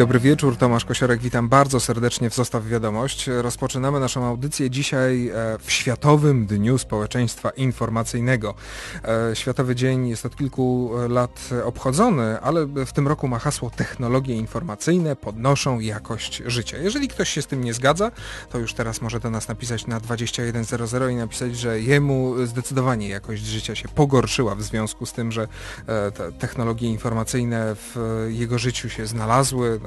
Dobry wieczór, Tomasz Kosiorek, witam bardzo serdecznie w Zostaw Wiadomość. Rozpoczynamy naszą audycję dzisiaj e, w Światowym Dniu Społeczeństwa Informacyjnego. E, Światowy Dzień jest od kilku e, lat obchodzony, ale w tym roku ma hasło Technologie informacyjne podnoszą jakość życia. Jeżeli ktoś się z tym nie zgadza, to już teraz może do nas napisać na 2100 i napisać, że jemu zdecydowanie jakość życia się pogorszyła w związku z tym, że te technologie informacyjne w jego życiu się znalazły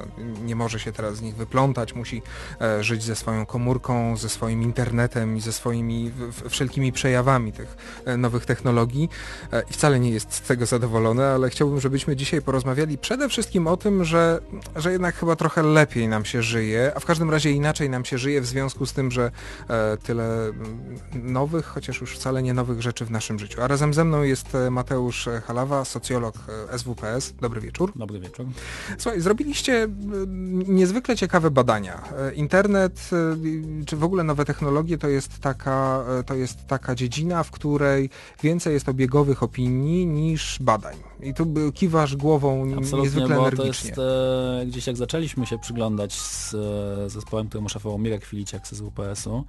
nie może się teraz z nich wyplątać, musi e, żyć ze swoją komórką, ze swoim internetem i ze swoimi wszelkimi przejawami tych e, nowych technologii e, i wcale nie jest z tego zadowolony, ale chciałbym, żebyśmy dzisiaj porozmawiali przede wszystkim o tym, że, że jednak chyba trochę lepiej nam się żyje, a w każdym razie inaczej nam się żyje w związku z tym, że tyle nowych, chociaż już wcale nie nowych rzeczy w naszym życiu. A razem ze mną jest Mateusz Halawa, socjolog SWPS. Dobry wieczór. Dobry wieczór. Słuchaj, zrobiliście niezwykle ciekawe badania. E, internet, e, czy w ogóle nowe technologie to jest taka, e, to jest taka dziedzina, w której więcej jest obiegowych opinii niż badań. I tu kiwasz głową Absolutnie, niezwykle bo energicznie. To jest, gdzieś jak zaczęliśmy się przyglądać z zespołem, któremu szefował Mirek Filiciak z WPS-u,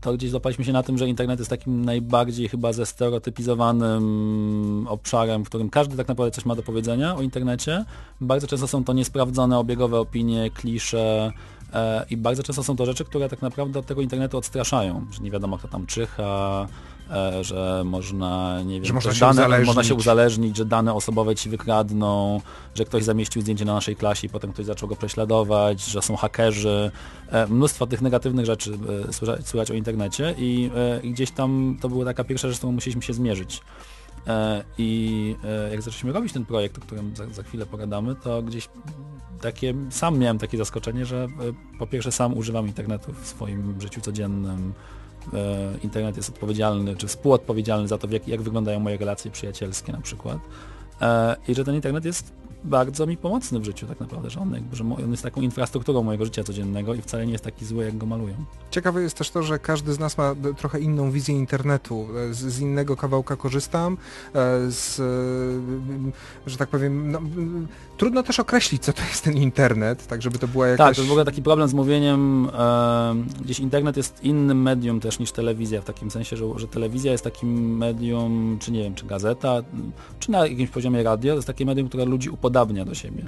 to gdzieś złapaliśmy się na tym, że internet jest takim najbardziej chyba zestereotypizowanym obszarem, w którym każdy tak naprawdę coś ma do powiedzenia o internecie. Bardzo często są to niesprawdzone, obiegowe opinie, klisze e, i bardzo często są to rzeczy, które tak naprawdę od tego internetu odstraszają, że nie wiadomo kto tam czyha, że można, nie wiem, że można, się dane, można się uzależnić, że dane osobowe ci wykradną, że ktoś zamieścił zdjęcie na naszej klasie i potem ktoś zaczął go prześladować, że są hakerzy. E, mnóstwo tych negatywnych rzeczy e, słychać o internecie i, i gdzieś tam to była taka pierwsza rzecz, z którą musieliśmy się zmierzyć. I jak zaczęliśmy robić ten projekt, o którym za, za, chwilę pogadamy, to gdzieś takie, sam miałem takie zaskoczenie, że po pierwsze sam używam internetu w swoim życiu codziennym, E, internet jest odpowiedzialny, czy współodpowiedzialny za to, jak, jak wyglądają moje relacje przyjacielskie na przykład. E, I że ten internet jest bardzo mi pomocny w życiu tak naprawdę, że on, jakby, że on jest taką infrastrukturą mojego życia codziennego i wcale nie jest taki zły, jak go malują. Ciekawe jest też to, że każdy z nas ma trochę inną wizję internetu. Z, z innego kawałka korzystam, e, z, że tak powiem, no, trudno też określić, co to jest ten internet, tak żeby to była jakaś... Tak, to jest w ogóle taki problem z mówieniem, e, gdzieś internet jest innym medium też niż telewizja, w takim sensie, że, że telewizja jest takim medium, czy nie wiem, czy gazeta, czy na jakimś poziomie radio, to jest takie medium, które ludzi upodabnia do siebie.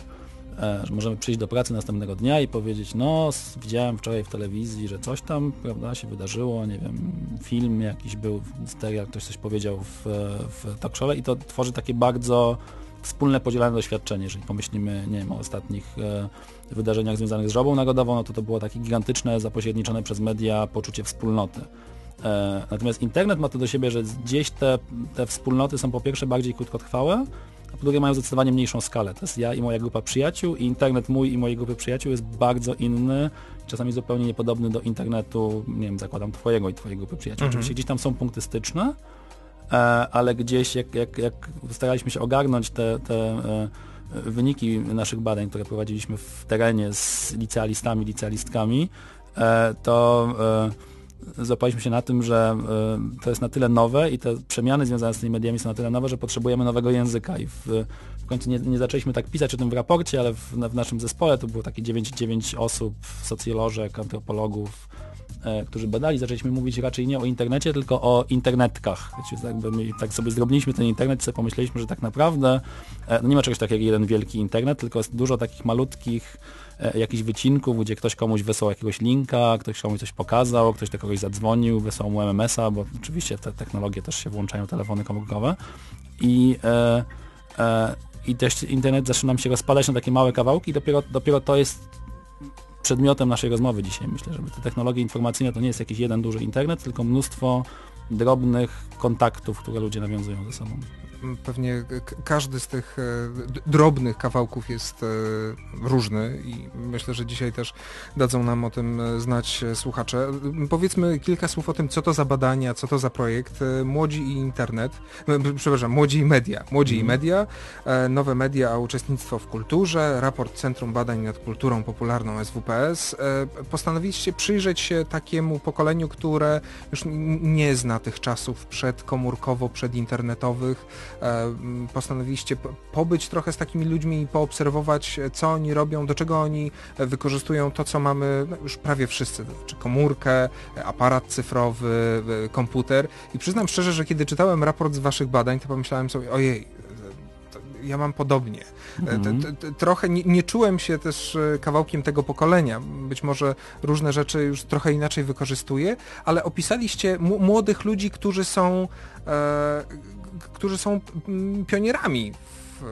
E, że możemy przyjść do pracy następnego dnia i powiedzieć, no widziałem wczoraj w telewizji, że coś tam prawda, się wydarzyło, nie wiem, film jakiś był, serial, ktoś coś powiedział w, w talk show i to tworzy takie bardzo wspólne podzielane doświadczenie. Jeżeli pomyślimy, nie wiem, o ostatnich e, wydarzeniach związanych z żobą nagodową, no to to było takie gigantyczne, zapośredniczone przez media poczucie wspólnoty. E, natomiast internet ma to do siebie, że gdzieś te, te wspólnoty są po pierwsze bardziej krótkotrwałe, a po drugie mają zdecydowanie mniejszą skalę. To jest ja i moja grupa przyjaciół i internet mój i mojej grupy przyjaciół jest bardzo inny, czasami zupełnie niepodobny do internetu, nie wiem, zakładam twojego i twojej grupy przyjaciół. Mhm. Oczywiście gdzieś tam są punkty styczne, e, ale gdzieś jak, jak, jak staraliśmy się ogarnąć te, te e, wyniki naszych badań, które prowadziliśmy w terenie z licealistami, licealistkami, e, to złapaliśmy się na tym, że y, to jest na tyle nowe i te przemiany związane z tymi mediami są na tyle nowe, że potrzebujemy nowego języka i w, w końcu nie, nie, zaczęliśmy tak pisać o tym w raporcie, ale w, w naszym zespole to było takie 9, 9 osób, socjolożek, antropologów, e, którzy badali, zaczęliśmy mówić raczej nie o internecie, tylko o internetkach. Wiecie, jakby my tak sobie zrobiliśmy ten internet sobie pomyśleliśmy, że tak naprawdę e, no nie ma czegoś takiego jak jeden wielki internet, tylko jest dużo takich malutkich E, jakichś wycinków, gdzie ktoś komuś wysłał jakiegoś linka, ktoś komuś coś pokazał, ktoś do kogoś zadzwonił, wysłał mu MMS-a, bo oczywiście te technologie też się włączają telefony komórkowe i e, e, i też internet zaczyna się rozpadać na takie małe kawałki i dopiero, dopiero to jest przedmiotem naszej rozmowy dzisiaj. Myślę, że te technologie informacyjne to nie jest jakiś jeden duży internet, tylko mnóstwo drobnych kontaktów, które ludzie nawiązują ze sobą pewnie każdy z tych e, drobnych kawałków jest e, różny i myślę, że dzisiaj też dadzą nam o tym znać słuchacze. Powiedzmy kilka słów o tym, co to za badania, co to za projekt. Młodzi i internet, przepraszam, młodzi i media. Młodzi mm. i media, nowe media, a uczestnictwo w kulturze, raport Centrum Badań nad Kulturą Popularną SWPS. Postanowiliście przyjrzeć się takiemu pokoleniu, które już nie zna tych czasów przedkomórkowo, przedinternetowych. Postanowiliście pobyć trochę z takimi ludźmi i poobserwować, co oni robią, do czego oni wykorzystują to, co mamy no, już prawie wszyscy, czy komórkę, aparat cyfrowy, komputer. I przyznam szczerze, że kiedy czytałem raport z waszych badań, to pomyślałem sobie, ojej, ja mam podobnie. Mhm. Trochę nie, nie, czułem się też e, kawałkiem tego pokolenia. Być może różne rzeczy już trochę inaczej wykorzystuję, ale opisaliście młodych ludzi, którzy są, e, którzy są pionierami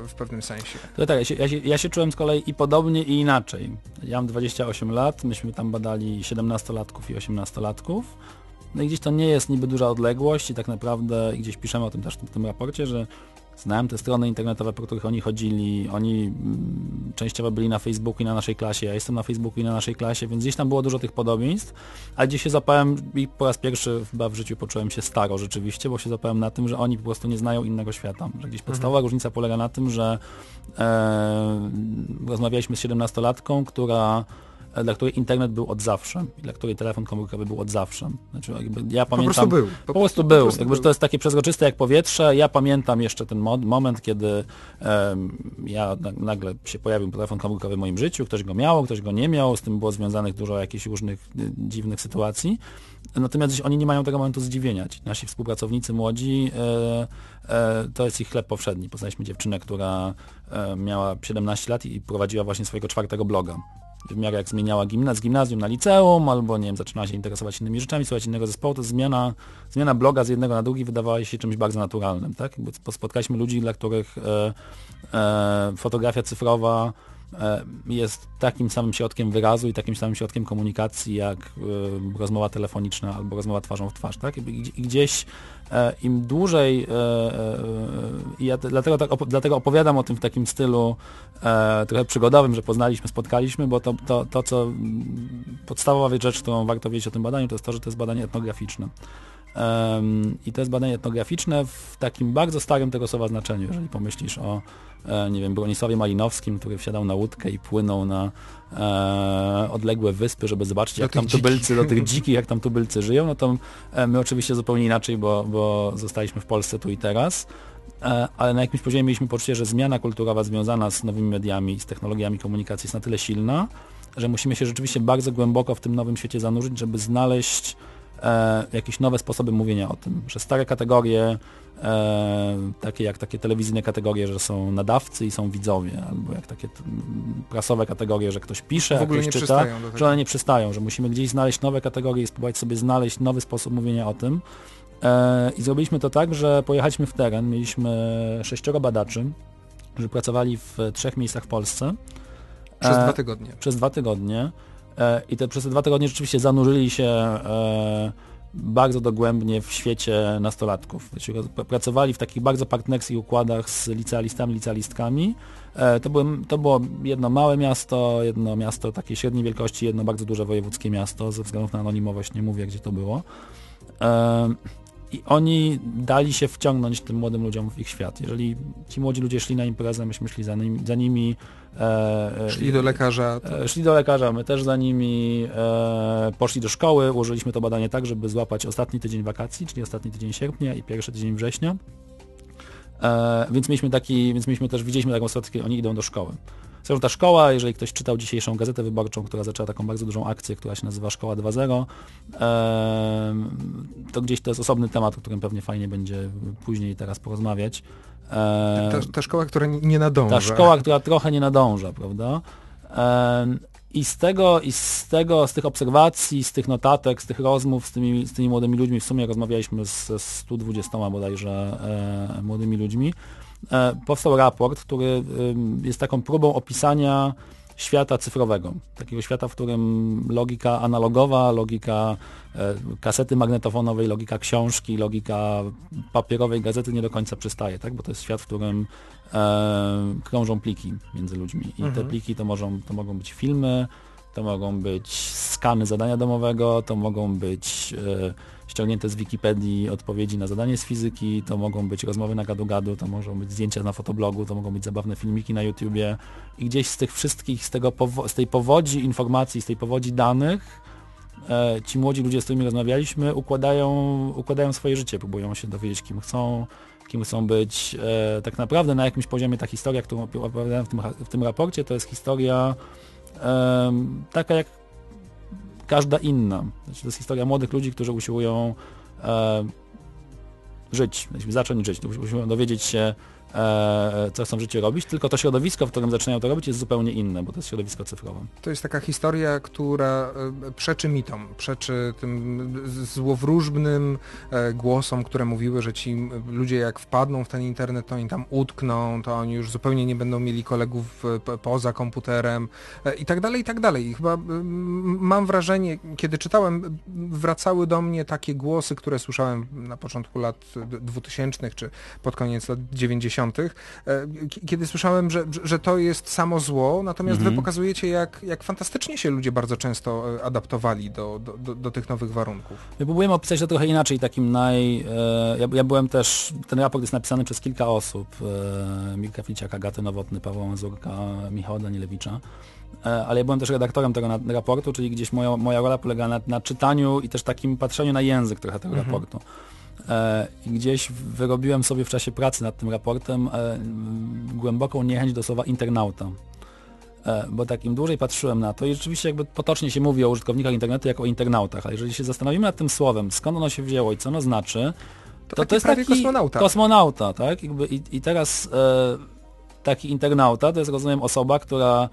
w, pewnym sensie. To tak, ja się, ja, się, ja się czułem z kolei i podobnie i inaczej. Ja mam 28 lat, myśmy tam badali 17-latków i 18-latków. No i gdzieś to nie jest niby duża odległość i tak naprawdę gdzieś piszemy o tym też w tym raporcie, że Znałem te strony internetowe, po których oni chodzili, oni mm, częściowo byli na Facebooku i na naszej klasie, ja jestem na Facebooku i na naszej klasie, więc gdzieś tam było dużo tych podobieństw, a gdzieś się zapałem i po raz pierwszy chyba w życiu poczułem się staro rzeczywiście, bo się zapałem na tym, że oni po prostu nie znają innego świata, że gdzieś podstawowa mhm. różnica polega na tym, że e, rozmawialiśmy z 17-latką, która dla której internet był od zawsze i dla której telefon komórkowy był od zawsze. Znaczy, ja pamiętam, po prostu był. Po, po prostu był. Po prostu jakby, był. To jest takie przezroczyste jak powietrze. Ja pamiętam jeszcze ten moment, kiedy um, ja nagle się pojawił telefon komórkowy w moim życiu, ktoś go miał, ktoś go nie miał, z tym było związanych dużo jakichś różnych y, dziwnych sytuacji. Natomiast oni nie mają tego momentu zdziwienia. Ci nasi współpracownicy młodzi, e, e, to jest ich chleb powszedni. Poznaliśmy dziewczynę, która e, miała 17 lat i prowadziła właśnie swojego czwartego bloga w miarę jak zmieniała gimnaz, z gimnazjum na liceum, albo nie wiem, zaczynała się interesować innymi rzeczami, słuchać innego zespołu, to zmiana, zmiana bloga z jednego na drugi wydawała się czymś bardzo naturalnym, tak? Spotkaliśmy ludzi, dla których e, e, fotografia cyfrowa jest takim samym środkiem wyrazu i takim samym środkiem komunikacji jak e, rozmowa telefoniczna albo rozmowa twarzą w twarz, tak? I gdzieś E, im dłużej, e, e, ja dlatego, tak, dlatego opowiadam o tym w takim stylu trochę przygodowym, że poznaliśmy, spotkaliśmy, bo to, to, to co podstawowa rzecz, którą warto wiedzieć o tym badaniu, to jest to, że to jest badanie etnograficzne. I to jest badanie etnograficzne w takim bardzo starym tego słowa znaczeniu, jeżeli pomyślisz o, nie wiem, Bronisławie Malinowskim, który wsiadał na łódkę i płynął na e, odległe wyspy, żeby zobaczyć, jak tam tubylcy, do tych dzikich, jak tam tubylcy żyją, no to e, my oczywiście zupełnie inaczej, bo, bo zostaliśmy w Polsce tu i teraz, e, ale na jakimś poziomie mieliśmy poczucie, że zmiana kulturowa związana z nowymi mediami, z technologiami komunikacji jest na tyle silna, że musimy się rzeczywiście bardzo głęboko w tym nowym świecie zanurzyć, żeby znaleźć e, jakieś nowe sposoby mówienia o tym, że stare kategorie, e, takie jak takie telewizyjne kategorie, że są nadawcy i są widzowie, albo jak takie prasowe kategorie, że ktoś pisze, a ktoś czyta, że one nie przystają, że musimy gdzieś znaleźć nowe kategorie i spróbować sobie znaleźć nowy sposób mówienia o tym. E, I zrobiliśmy to tak, że pojechaliśmy w teren, mieliśmy sześcioro badaczy, którzy pracowali w trzech miejscach w Polsce. Przez dwa tygodnie. Przez dwa tygodnie. E, I te przez te dwa tygodnie rzeczywiście zanurzyli się e, bardzo dogłębnie w świecie nastolatków. Pracowali w takich bardzo partnerskich układach z licealistami, licealistkami. E, to, to było jedno małe miasto, jedno miasto takiej średniej wielkości, jedno bardzo duże wojewódzkie miasto, ze względu na anonimowość nie mówię, gdzie to było. I oni dali się wciągnąć tym młodym ludziom w ich świat. Jeżeli ci młodzi ludzie szli na imprezę, myśmy szli za nimi, za nimi e, e szli do lekarza. E, szli do lekarza, my też za nimi e, poszli do szkoły, ułożyliśmy to badanie tak, żeby złapać ostatni tydzień wakacji, czyli ostatni tydzień sierpnia i pierwszy tydzień września. E, więc mieliśmy taki, więc mieliśmy też, widzieliśmy taką sytuację, oni idą do szkoły. Zresztą ta szkoła, jeżeli ktoś czytał dzisiejszą gazetę wyborczą, która zaczęła taką bardzo dużą akcję, która się nazywa Szkoła 2.0, to gdzieś to jest osobny temat, o którym pewnie fajnie będzie później teraz porozmawiać. Ta, ta szkoła, która nie nadąża. Ta szkoła, która trochę nie nadąża, prawda? I z tego, i z tego, z tych obserwacji, z tych notatek, z tych rozmów z tymi, z tymi młodymi ludźmi, w sumie rozmawialiśmy ze 120 bodajże e, młodymi ludźmi, powstał raport, który jest taką próbą opisania świata cyfrowego. Takiego świata, w którym logika analogowa, logika e, kasety magnetofonowej, logika książki, logika papierowej gazety nie do końca przystaje, tak? bo to jest świat, w którym e, krążą pliki między ludźmi i Mhm. te pliki to, możą, to mogą być filmy, to mogą być skany zadania domowego, to mogą być e, ściągnięte z Wikipedii odpowiedzi na zadanie z fizyki, to mogą być rozmowy na gadu-gadu, to mogą być zdjęcia na fotoblogu, to mogą być zabawne filmiki na YouTubie i gdzieś z tych wszystkich, z, tego z tej powodzi informacji, z tej powodzi danych e, ci młodzi ludzie, z którymi rozmawialiśmy, układają, układają swoje życie, próbują się dowiedzieć, kim chcą, kim chcą być. E, tak naprawdę na jakimś poziomie ta historia, którą opowiadałem w tym, w tym raporcie, to jest historia em, taka jak każda inna. Znaczy, to jest historia młodych ludzi, którzy usiłują e, żyć, zacząć żyć, usiłują dowiedzieć się, co chcą w życiu robić, tylko to środowisko, w którym zaczynają to robić jest zupełnie inne, bo to jest środowisko cyfrowe. To jest taka historia, która e, przeczy mitom, przeczy tym złowróżbnym e, głosom, które mówiły, że ci ludzie jak wpadną w ten internet, to oni tam utkną, to oni już zupełnie nie będą mieli kolegów e, po- poza komputerem e, i tak dalej, i tak dalej. I chyba mam wrażenie, kiedy czytałem, wracały do mnie takie głosy, które słyszałem na początku lat d- 2000 czy pod koniec lat 90., e, k- kiedy słyszałem, że, że- to jest samo zło, natomiast Mhm. wy pokazujecie, jak, jak fantastycznie się ludzie bardzo często e, adaptowali do, do, do, do tych nowych warunków. My próbujemy opisać to trochę inaczej, takim naj... E, ja, ja byłem też, ten raport jest napisany przez kilka osób, e, Mirka Fliciak, Agaty Nowotny, Pawła Mazurka, Michała Danielewicza, e, ale ja byłem też redaktorem tego raportu, czyli gdzieś moja, moja rola polega na, na czytaniu i też takim patrzeniu na język trochę tego Mhm. raportu. E, I gdzieś wyrobiłem sobie w czasie pracy nad tym raportem e, głęboką niechęć do słowa internauta. E, Bo tak im dłużej patrzyłem na to i rzeczywiście jakby potocznie się mówi o użytkownikach internetu jako o internautach, ale jeżeli się zastanowimy nad tym słowem, skąd ono się wzięło i co ono znaczy, To, to, to jest taki kosmonauta. kosmonauta, tak? I, I teraz e, taki internauta to jest rozumiem osoba, która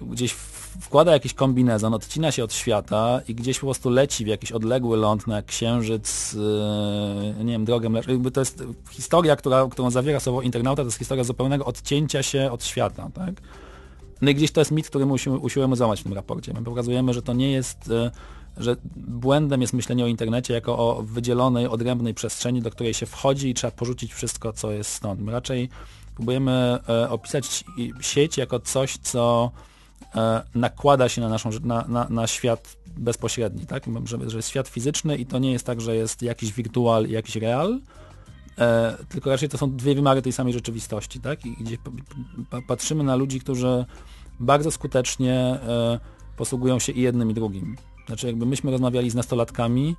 gdzieś wkłada jakiś kombinezon, odcina się od świata i gdzieś po prostu leci w jakiś odległy ląd na księżyc, e, nie wiem, drogę. Jakby to jest historia, która, którą zawiera słowo internauta, to jest historia zupełnego odcięcia się od świata, tak? No i gdzieś to jest mit, który musimy, usiłujemy złamać w tym raporcie. My pokazujemy, że to nie jest, e, że błędem jest myślenie o internecie jako o wydzielonej, odrębnej przestrzeni, do której się wchodzi i trzeba porzucić wszystko, co jest stąd. My raczej próbujemy e, opisać sieć jako coś, co nakłada się na naszą, na, na, na świat bezpośredni, tak? Że, że jest świat fizyczny i to nie jest tak, że jest jakiś wirtual i jakiś real, e, tylko raczej to są dwie wymiary tej samej rzeczywistości, tak? I gdzie pa- pa- patrzymy na ludzi, którzy bardzo skutecznie e, posługują się i jednym i drugim. Znaczy jakby myśmy rozmawiali z nastolatkami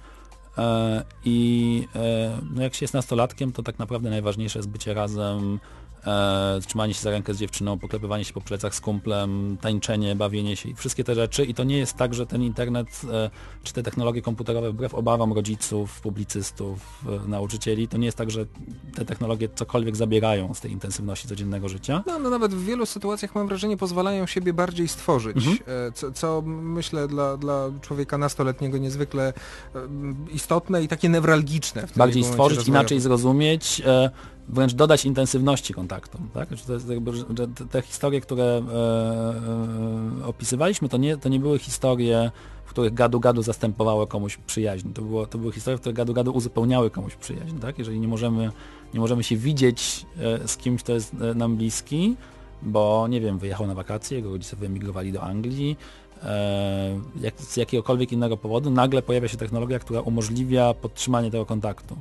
e, i e, no jak się jest nastolatkiem, to tak naprawdę najważniejsze jest bycie razem, e, trzymanie się za rękę z dziewczyną, poklepywanie się po plecach z kumplem, tańczenie, bawienie się i wszystkie te rzeczy. I to nie jest tak, że ten internet e, czy te technologie komputerowe, wbrew obawom rodziców, publicystów, e, nauczycieli, to nie jest tak, że te technologie cokolwiek zabierają z tej intensywności codziennego życia. No, no nawet w wielu sytuacjach mam wrażenie pozwalają siebie bardziej stworzyć, Mhm. e, co, co myślę dla, dla człowieka nastoletniego niezwykle e, istotne i takie newralgiczne. W tym bardziej stworzyć, inaczej zrozumieć, e, wręcz dodać intensywności kontaktom. Tak? Że to jest jakby, że te, historie, które e, e, opisywaliśmy, to nie, to nie były historie, w których gadu-gadu zastępowało komuś przyjaźń. To, było, to były historie, w których gadu-gadu uzupełniały komuś przyjaźń. Tak? Jeżeli nie możemy, nie możemy się widzieć e, z kimś, kto jest e, nam bliski, bo nie wiem, wyjechał na wakacje, jego rodzice wyemigrowali do Anglii, jak, z jakiegokolwiek innego powodu, nagle pojawia się technologia, która umożliwia podtrzymanie tego kontaktu.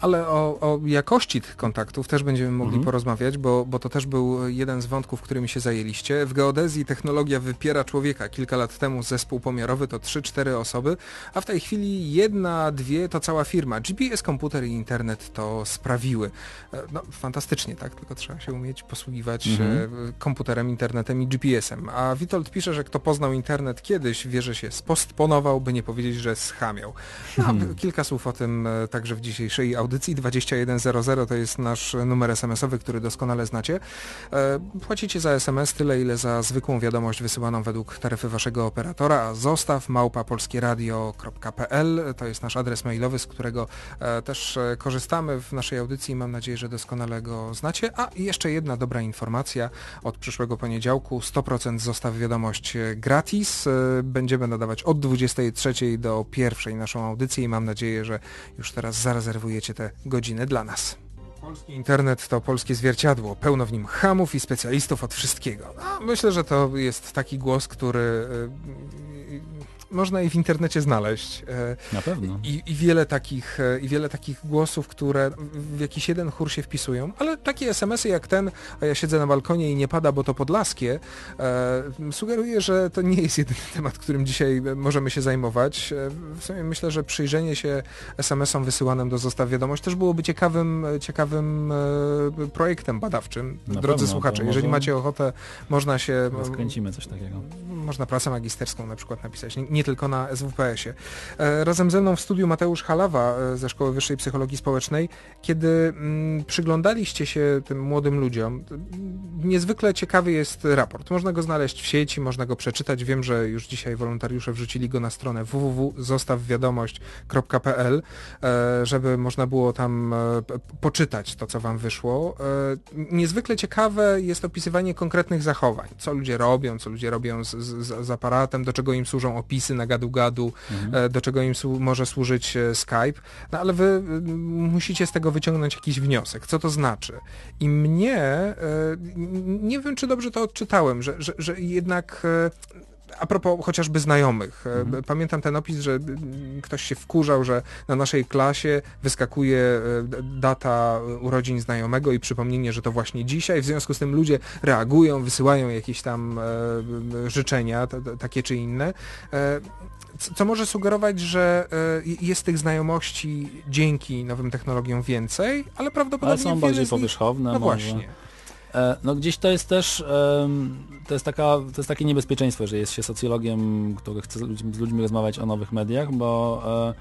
Ale o, o jakości tych kontaktów też będziemy mogli Mhm. porozmawiać, bo, bo to też był jeden z wątków, którymi się zajęliście. W geodezji technologia wypiera człowieka. Kilka lat temu zespół pomiarowy to 3-4 osoby, a w tej chwili jedna, dwie to cała firma. GPS, komputer i internet to sprawiły. E, No fantastycznie, tak? Tylko trzeba się umieć posługiwać Mhm. e, komputerem, internetem i GPS-em. A Witold pisze, że kto poznał internet, internet kiedyś, wierzę się, spostponował, by nie powiedzieć, że schamiał. No, hmm. Kilka słów o tym e, także w dzisiejszej audycji. 2100 to jest nasz numer SMS-owy, który doskonale znacie. E, płacicie za SMS tyle, ile za zwykłą wiadomość wysyłaną według taryfy waszego operatora, a zostaw małpapolskieradio.pl to jest nasz adres mailowy, z którego e, też korzystamy w naszej audycji. Mam nadzieję, że doskonale go znacie. A jeszcze jedna dobra informacja. Od przyszłego poniedziałku 100% zostaw wiadomość gratis. Będziemy nadawać od 23 do 1 naszą audycję i mam nadzieję, że już teraz zarezerwujecie te godziny dla nas. Polski internet to polskie zwierciadło, pełno w nim hamów i specjalistów od wszystkiego. A myślę, że to jest taki głos, który y, można i w internecie znaleźć. E, Na pewno. I, I, wiele takich, e, I wiele takich głosów, które w jakiś jeden chór się wpisują, ale takie SMS-y jak ten, a ja siedzę na balkonie i nie pada, bo to podlaskie, e, sugeruje, że to nie jest jedyny temat, którym dzisiaj możemy się zajmować. E, w sumie myślę, że przyjrzenie się SMS-om wysyłanym do Zostaw Wiadomość też byłoby ciekawym, ciekawym projektem badawczym. Na Drodzy pewno, słuchacze, jeżeli macie ochotę, można się... Rozkręcimy coś takiego. Można pracę magisterską na przykład napisać. Nie, nie tylko na SWPS-ie. E, razem ze mną w studiu Mateusz Halawa e, ze Szkoły Wyższej Psychologii Społecznej. Kiedy mm, przyglądaliście się tym młodym ludziom, niezwykle ciekawy jest raport. Można go znaleźć w sieci, można go przeczytać. Wiem, że już dzisiaj wolontariusze wrzucili go na stronę www.zostawwiadomość.pl, e, żeby można było tam poczytać to, co wam wyszło. Niezwykle ciekawe jest opisywanie konkretnych zachowań. Co ludzie robią, co ludzie robią z, z, z aparatem, do czego im służą opisy na gadu-gadu, mhm. E, do czego im może służyć e, Skype, no ale wy musicie z tego wyciągnąć jakiś wniosek. Co to znaczy? I mnie, e, nie wiem czy dobrze to odczytałem, że, że, że jednak a propos chociażby znajomych. Mhm. Pamiętam ten opis, że ktoś się wkurzał, że na naszej klasie wyskakuje data urodzin znajomego i przypomnienie, że to właśnie dzisiaj. W związku z tym ludzie reagują, wysyłają jakieś tam życzenia, takie czy inne co może sugerować, że jest tych znajomości dzięki nowym technologiom więcej, ale prawdopodobnie ale są bardziej powierzchowne. No może. właśnie. E, no gdzieś to jest też, to jest, taka, to jest takie niebezpieczeństwo, że jest się socjologiem, który chce z ludźmi rozmawiać o nowych mediach, bo e,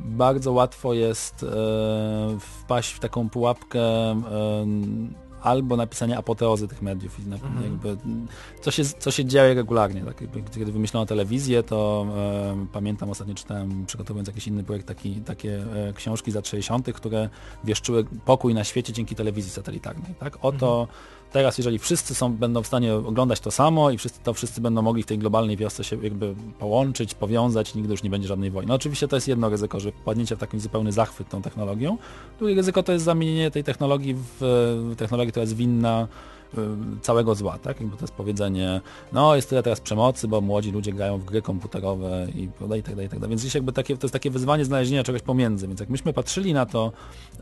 bardzo łatwo jest e, wpaść w taką pułapkę albo napisanie apoteozy tych mediów. I mhm. jakby, co, się, co się dzieje regularnie. Tak? Kiedy wymyślono telewizję, to e, pamiętam ostatnio czytałem, przygotowując jakiś inny projekt, taki, takie e, książki z lat 60., które wieszczyły pokój na świecie dzięki telewizji satelitarnej. Tak? Oto mhm Teraz, jeżeli wszyscy są, będą w stanie oglądać to samo i wszyscy, to wszyscy będą mogli w tej globalnej wiosce się jakby połączyć, powiązać nigdy już nie będzie żadnej wojny. Oczywiście to jest jedno ryzyko, że wpadnięcie w taki zupełny zachwyt tą technologią. Drugie ryzyko to jest zamienienie tej technologii w technologię, która jest winna całego zła, tak? Jakby to jest powiedzenie, no jest tyle teraz przemocy, bo młodzi ludzie grają w gry komputerowe i tak dalej, i tak dalej, i tak dalej. Więc gdzieś jakby takie, to jest takie wyzwanie znalezienia czegoś pomiędzy. Więc jak myśmy patrzyli na to,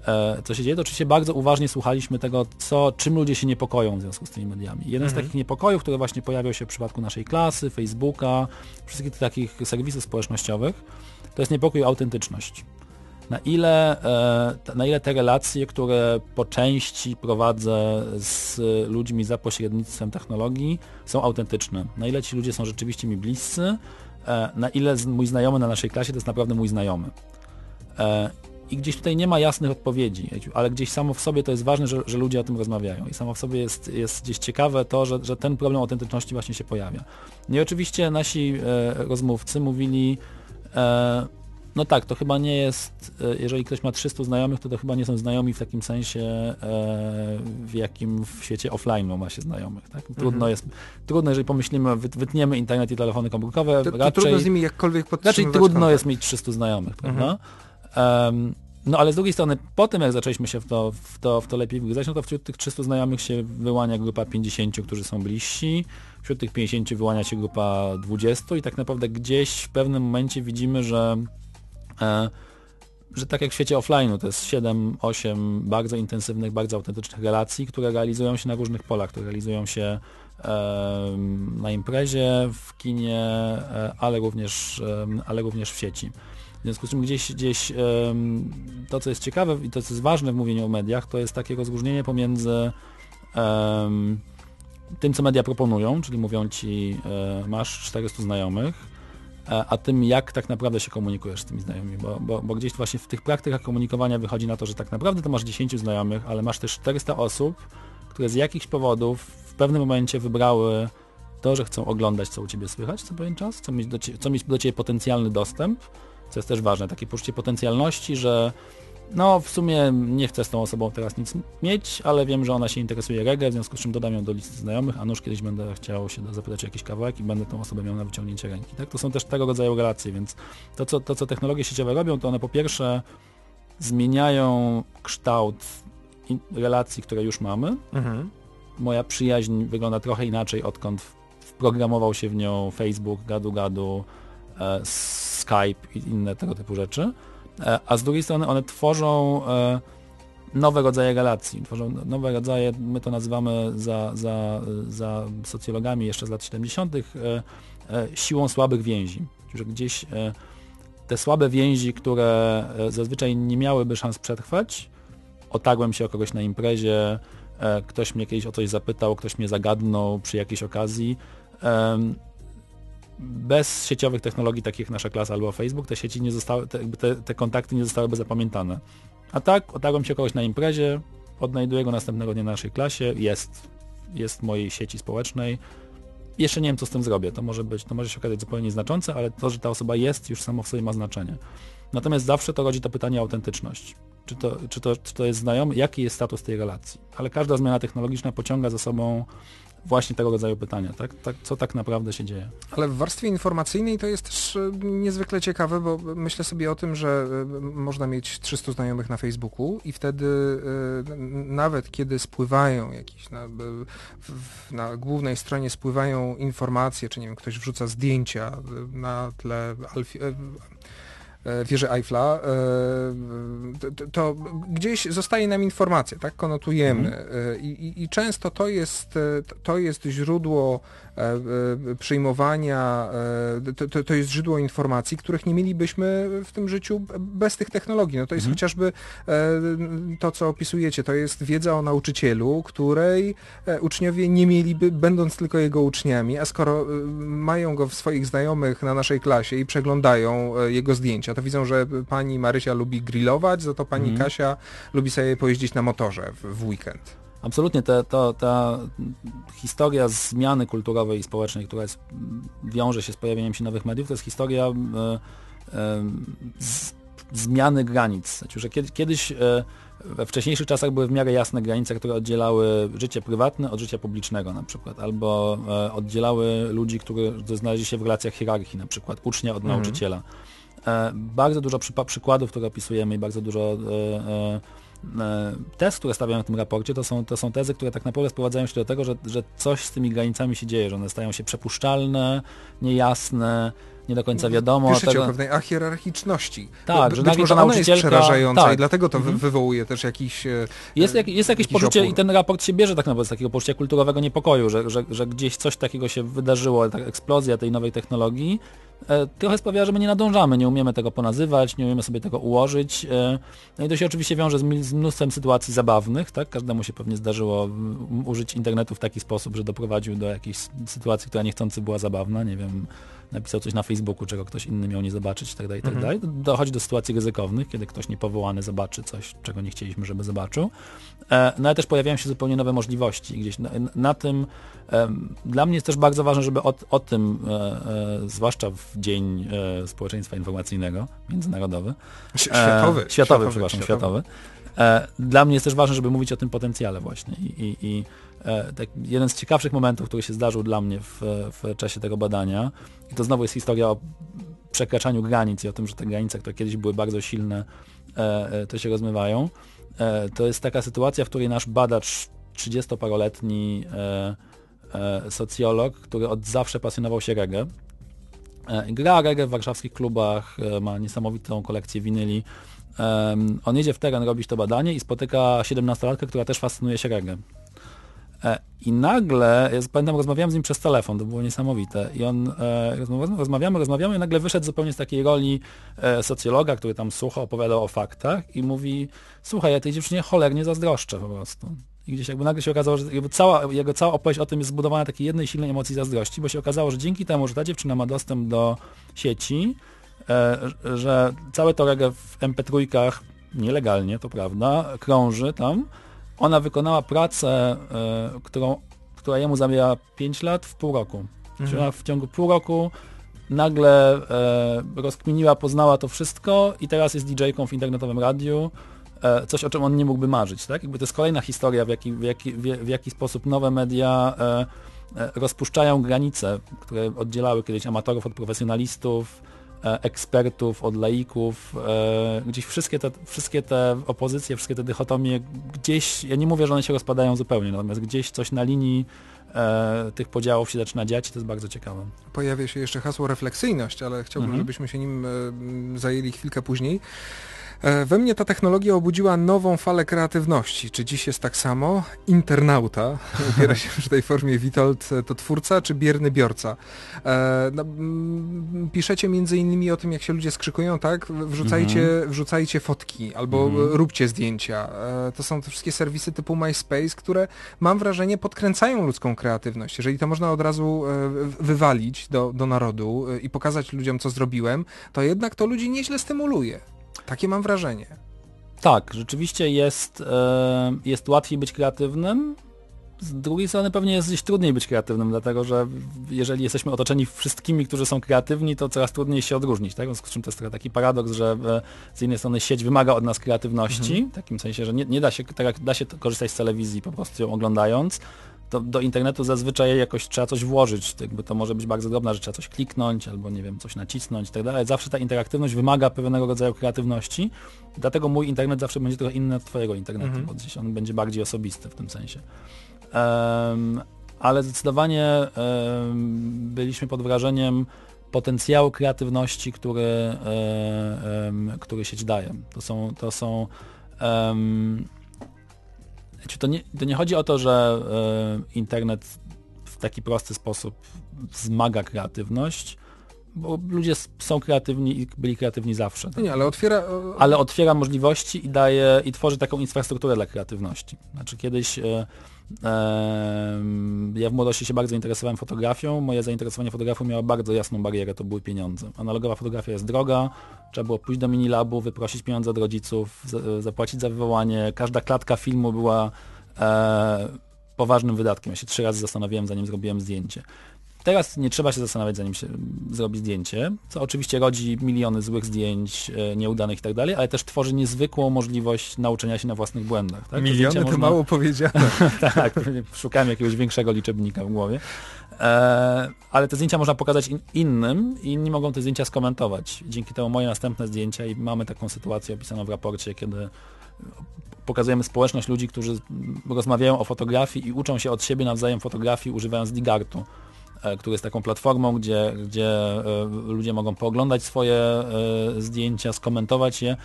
e, co się dzieje, to oczywiście bardzo uważnie słuchaliśmy tego, co, czym ludzie się niepokoją w związku z tymi mediami. Jeden mhm. z takich niepokojów, który właśnie pojawiał się w przypadku naszej klasy, Facebooka, wszystkich takich serwisów społecznościowych, to jest niepokój o autentyczność na ile, e, na ile te relacje, które po części prowadzę z ludźmi za pośrednictwem technologii są autentyczne, na ile ci ludzie są rzeczywiście mi bliscy, e, na ile mój znajomy na naszej klasie to jest naprawdę mój znajomy. E, I gdzieś tutaj nie ma jasnych odpowiedzi, ale gdzieś samo w sobie to jest ważne, że, że ludzie o tym rozmawiają. I samo w sobie jest, jest gdzieś ciekawe to, że, że ten problem autentyczności właśnie się pojawia. No i oczywiście nasi rozmówcy mówili, no tak, to chyba nie jest, e, jeżeli ktoś ma 300 znajomych, to to chyba nie są znajomi w takim sensie, e, w jakim w świecie offline ma się znajomych. Tak? Trudno mhm. jest, trudno, jeżeli pomyślimy, wytniemy internet i telefony komórkowe, to, to raczej, trudno z nimi jakkolwiek Raczej trudno kontakt. jest mieć 300 znajomych, prawda? Mhm. Um, no ale z drugiej strony, po tym jak zaczęliśmy się w to, w to, w to lepiej wgryzać, no to wśród tych 300 znajomych się wyłania grupa 50, którzy są bliżsi, wśród tych 50 wyłania się grupa 20 i tak naprawdę gdzieś w pewnym momencie widzimy, że że tak jak w świecie offline'u to jest 7-8 bardzo intensywnych, bardzo autentycznych relacji, które realizują się na różnych polach, które realizują się na imprezie, w kinie, e, ale również, ale również w sieci. W związku z czym gdzieś, gdzieś to, co jest ciekawe i to, co jest ważne w mówieniu o mediach, to jest takie rozróżnienie pomiędzy tym, co media proponują, czyli mówią ci, e, masz 400 znajomych, e, a tym, jak tak naprawdę się komunikujesz z tymi znajomymi, bo, bo, bo, gdzieś właśnie w tych praktykach komunikowania wychodzi na to, że tak naprawdę to masz 10 znajomych, ale masz też 400 osób, które z jakichś powodów w pewnym momencie wybrały to, że chcą oglądać, co u Ciebie słychać co pewien czas, co mieć do Ciebie, co mieć do Ciebie potencjalny dostęp, co jest też ważne, takie poczucie potencjalności, że no w sumie nie chcę z tą osobą teraz nic mieć, ale wiem, że ona się interesuje reggae, w związku z czym dodam ją do listy znajomych, a nuż kiedyś będę chciał się zapytać o jakiś kawałek i będę tą osobę miał na wyciągnięcie ręki. Tak? To są też tego rodzaju relacje, więc to co, to, co technologie sieciowe robią, to one po pierwsze zmieniają kształt relacji, które już mamy. Mhm. Moja przyjaźń wygląda trochę inaczej, odkąd wprogramował się w nią Facebook, gadu-gadu, e, Skype i inne tego typu rzeczy. E, a z drugiej strony one tworzą e, nowe rodzaje relacji, tworzą nowe rodzaje, my to nazywamy za, za, za socjologami jeszcze z lat 70. E, siłą słabych więzi, że gdzieś te słabe więzi, które zazwyczaj nie miałyby szans przetrwać, otarłem się o kogoś na imprezie, ktoś mnie kiedyś o coś zapytał, ktoś mnie zagadnął przy jakiejś okazji, bez sieciowych technologii takich jak nasza klasa albo Facebook te sieci nie zostały, te, te, kontakty nie zostałyby zapamiętane. A tak, otarłem się kogoś na imprezie, odnajduję go następnego dnia na naszej klasie, jest, jest w mojej sieci społecznej. Jeszcze nie wiem, co z tym zrobię. To może być, to może się okazać zupełnie nieznaczące, ale to, że ta osoba jest, już samo w sobie ma znaczenie. Natomiast zawsze to rodzi to pytanie o autentyczność. Czy to, czy, to, czy to jest znajomy, jaki jest status tej relacji. Ale każda zmiana technologiczna pociąga za sobą właśnie tego rodzaju pytania, tak? tak? Co tak naprawdę się dzieje? Ale w warstwie informacyjnej to jest też e, niezwykle ciekawe, bo myślę sobie o tym, że e, można mieć 300 znajomych na Facebooku i wtedy e, nawet kiedy spływają jakieś na, na głównej stronie spływają informacje, czy nie wiem, ktoś wrzuca zdjęcia na tle alfi, E, wieży Eiffla, e, to, to, gdzieś zostaje nam informacja, tak, konotujemy mhm. E, I, i, często to jest, to jest źródło przyjmowania, to, to, jest źródło informacji, których nie mielibyśmy w tym życiu bez tych technologii. No to jest mhm. chociażby to, co opisujecie, to jest wiedza o nauczycielu, której uczniowie nie mieliby, będąc tylko jego uczniami, a skoro mają go w swoich znajomych na naszej klasie i przeglądają jego zdjęcia, to widzą, że pani Marysia lubi grillować, za to pani mm. Kasia lubi sobie pojeździć na motorze w, w weekend. Absolutnie, te, to, ta historia zmiany kulturowej i społecznej, która jest, wiąże się z pojawieniem się nowych mediów, to jest historia e, e, z, zmiany granic. Znaczy, że kiedy, kiedyś e, we wcześniejszych czasach były w miarę jasne granice, które oddzielały życie prywatne od życia publicznego na przykład, albo oddzielały ludzi, którzy znaleźli się w relacjach hierarchii, na przykład ucznia od mhm. nauczyciela. Bardzo dużo przykładów, które opisujemy i bardzo dużo e, e, tez, które stawiamy w tym raporcie, to są, to są tezy, które tak naprawdę sprowadzają się do tego, że, że coś z tymi granicami się dzieje, że one stają się przepuszczalne, niejasne, nie do końca wiadomo. Piszecie tego... o pewnej ahierarchiczności. Tak, Bo, że być może nauczycielka... jest przerażająca tak. i dlatego to mhm. wywołuje też jakiś Jest, jak, jest jakieś poczucie opór. i ten raport się bierze tak naprawdę z takiego poczucia kulturowego niepokoju, że, że, że gdzieś coś takiego się wydarzyło, ta eksplozja tej nowej technologii, E, trochę sprawia, że my nie nadążamy, nie umiemy tego ponazywać, nie umiemy sobie tego ułożyć. E, no i to się oczywiście wiąże z mnóstwem sytuacji zabawnych, tak? Każdemu się pewnie zdarzyło użyć internetu w taki sposób, że doprowadził do jakiejś sytuacji, która niechcący była zabawna, nie wiem, napisał coś na Facebooku, czego ktoś inny miał nie zobaczyć itd. Tak itd. Tak mhm. Dochodzi do sytuacji ryzykownych, kiedy ktoś niepowołany zobaczy coś, czego nie chcieliśmy, żeby zobaczył. E, no ale też pojawiają się zupełnie nowe możliwości. Gdzieś na, na tym dla mnie jest też bardzo ważne, żeby o, o tym, e, e, zwłaszcza w Dzień Społeczeństwa Informacyjnego, międzynarodowy, światowy, światowy, światowy przepraszam, światowy. światowy. Dla mnie jest też ważne, żeby mówić o tym potencjale właśnie i, i, i tak, jeden z ciekawszych momentów, który się zdarzył dla mnie w, w czasie tego badania, i to znowu jest historia o przekraczaniu granic i o tym, że te granice, które kiedyś były bardzo silne, e, e, to się rozmywają. To jest taka sytuacja, w której nasz badacz, 30-paroletni socjolog, który od zawsze pasjonował się reggae, gra reggae w warszawskich klubach, ma niesamowitą kolekcję winyli. On jedzie w teren robić to badanie i spotyka 17-latkę, która też fascynuje się reggae. E, I nagle, ja pamiętam, rozmawiałem z nim przez telefon, to było niesamowite. I on, e, rozmawiamy, rozmawiamy i nagle wyszedł zupełnie z takiej roli e, socjologa, który tam sucho opowiadał o faktach i mówi, słuchaj, ja tej dziewczynie cholernie zazdroszczę po prostu. I gdzieś jakby nagle się okazało, że cała, jego cała opowieść o tym jest zbudowana na takiej jednej silnej emocji zazdrości, bo się okazało, że dzięki temu, że ta dziewczyna ma dostęp do sieci, że całe to reggae w MP3 nielegalnie, to prawda, krąży tam, ona wykonała pracę, e, którą, która jemu zabiera 5 lat w pół roku. Mhm. Czyli ona w ciągu pół roku nagle e, rozkminiła, poznała to wszystko i teraz jest DJ-ką w internetowym radiu, e, coś o czym on nie mógłby marzyć. Tak? Jakby to jest kolejna historia, w jaki, w jaki, w jaki sposób nowe media e, e, rozpuszczają granice, które oddzielały kiedyś amatorów od profesjonalistów, ekspertów od laików, e, gdzieś wszystkie te, wszystkie te opozycje, wszystkie te dychotomie gdzieś, ja nie mówię, że one się rozpadają zupełnie, natomiast gdzieś coś na linii e, tych podziałów się zaczyna dziać i to jest bardzo ciekawe. Pojawia się jeszcze hasło refleksyjność, ale chciałbym, mhm. żebyśmy się nim e, zajęli chwilkę później. E, we mnie ta technologia obudziła nową falę kreatywności. Czy dziś jest tak samo? Internauta, ubiera się w tej formie Witold, e, to twórca czy bierny biorca? E, no, mm, piszecie między innymi o tym, jak się ludzie skrzykują, tak? Wrzucajcie, -hmm. wrzucajcie fotki albo -hmm. róbcie zdjęcia. To są te wszystkie serwisy typu MySpace, które mam wrażenie podkręcają ludzką kreatywność. Jeżeli to można od razu wywalić do, do narodu i pokazać ludziom, co zrobiłem, to jednak to ludzi nieźle stymuluje. Takie mam wrażenie. Tak, rzeczywiście jest, e, jest łatwiej być kreatywnym. Z drugiej strony pewnie jest gdzieś trudniej być kreatywnym, dlatego że jeżeli jesteśmy otoczeni wszystkimi, którzy są kreatywni, to coraz trudniej się odróżnić. Tak? W związku z czym to jest trochę taki paradoks, że z jednej strony sieć wymaga od nas kreatywności, mhm. w takim sensie, że nie, nie da się, tak jak da się korzystać z telewizji po prostu ją oglądając, to do internetu zazwyczaj jakoś trzeba coś włożyć, jakby to może być bardzo drobna, że trzeba coś kliknąć albo nie wiem, coś nacisnąć i tak dalej. Zawsze ta interaktywność wymaga pewnego rodzaju kreatywności, dlatego mój internet zawsze będzie trochę inny od twojego internetu, mhm. bo gdzieś on będzie bardziej osobisty w tym sensie. Um, ale zdecydowanie um, byliśmy pod wrażeniem potencjału kreatywności, który, um, który sieć daje. To są, to są to nie, to nie chodzi o to, że y, internet w taki prosty sposób wzmaga kreatywność, bo ludzie są kreatywni i byli kreatywni zawsze. Tak? Nie, ale otwiera... Ale otwiera możliwości i daje, i tworzy taką infrastrukturę dla kreatywności. Znaczy kiedyś y, ja w młodości się bardzo interesowałem fotografią. Moje zainteresowanie fotografią miało bardzo jasną barierę, to były pieniądze. Analogowa fotografia jest droga, trzeba było pójść do minilabu, wyprosić pieniądze od rodziców, zapłacić za wywołanie. Każda klatka filmu była e, poważnym wydatkiem. Ja się trzy razy zastanawiałem, zanim zrobiłem zdjęcie. Teraz nie trzeba się zastanawiać, zanim się zrobi zdjęcie, co oczywiście rodzi miliony złych zdjęć, e, nieudanych i tak dalej, ale też tworzy niezwykłą możliwość nauczenia się na własnych błędach. Tak? Miliony to można... mało powiedziane. tak, szukałem jakiegoś większego liczebnika w głowie. E, ale te zdjęcia można pokazać in, innym i inni mogą te zdjęcia skomentować. Dzięki temu moje następne zdjęcia i mamy taką sytuację opisaną w raporcie, kiedy pokazujemy społeczność ludzi, którzy rozmawiają o fotografii i uczą się od siebie nawzajem fotografii używając Digartu. E, który jest taką platformą, gdzie, gdzie e, ludzie mogą pooglądać swoje e, zdjęcia, skomentować je.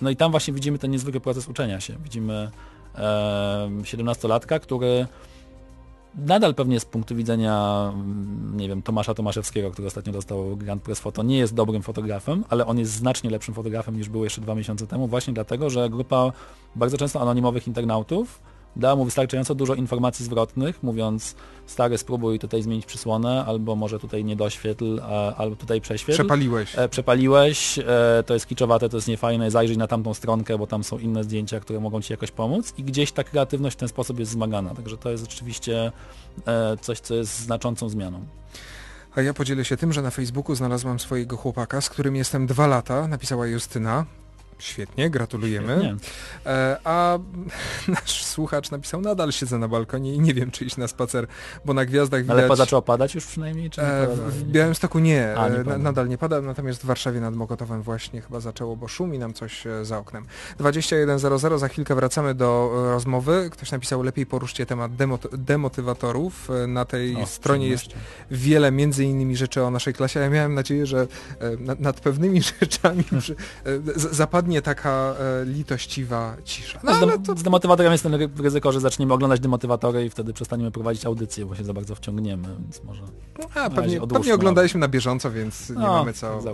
No i tam właśnie widzimy ten niezwykły proces uczenia się. Widzimy 17-latka, który nadal pewnie z punktu widzenia, mm, nie wiem, Tomasza Tomaszewskiego, który ostatnio dostał Grand Press Photo, nie jest dobrym fotografem, ale on jest znacznie lepszym fotografem niż był jeszcze dwa miesiące temu, właśnie dlatego, że grupa bardzo często anonimowych internautów da mu wystarczająco dużo informacji zwrotnych, mówiąc stary spróbuj tutaj zmienić przysłonę, albo może tutaj nie doświetl, albo tutaj prześwietl. Przepaliłeś. E, przepaliłeś, e, to jest kiczowate, to jest niefajne, zajrzyj na tamtą stronkę, bo tam są inne zdjęcia, które mogą Ci jakoś pomóc i gdzieś ta kreatywność w ten sposób jest zmagana, także to jest rzeczywiście e, coś, co jest znaczącą zmianą. A ja podzielę się tym, że na Facebooku znalazłam swojego chłopaka, z którym jestem dwa lata, napisała Justyna. Świetnie, gratulujemy. Świetnie. E, a nasz słuchacz napisał, nadal siedzę na balkonie i nie wiem, czy iść na spacer, bo na gwiazdach widać... Ale zaczęło padać już przynajmniej? Czy e, w Białymstoku nie, a, nie e, nadal nie pada, natomiast w Warszawie nad Mokotowem właśnie chyba zaczęło, bo szumi nam coś za oknem. 21.00, za chwilkę wracamy do rozmowy. Ktoś napisał, lepiej poruszcie temat demot demotywatorów. Na tej o, stronie jest wiele między innymi rzeczy o naszej klasie. Ja miałem nadzieję, że nad pewnymi rzeczami przy, zapadnie zapadnie taka e, litościwa cisza. No, ale to... Z demotywatorem jest ten ryzyko, że zaczniemy oglądać demotywatory i wtedy przestaniemy prowadzić audycję, bo się za bardzo wciągniemy, więc może... A, pewnie, pewnie oglądaliśmy na bieżąco, więc nie no, mamy co... E, okej,